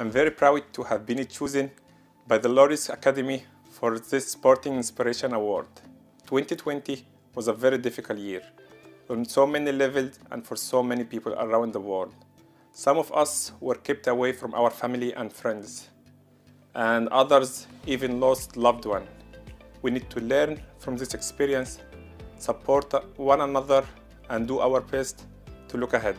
I'm very proud to have been chosen by the Laureus Academy for this Sporting Inspiration Award. 2020 was a very difficult year on so many levels and for so many people around the world. Some of us were kept away from our family and friends, and others even lost loved ones. We need to learn from this experience, support one another, and do our best to look ahead.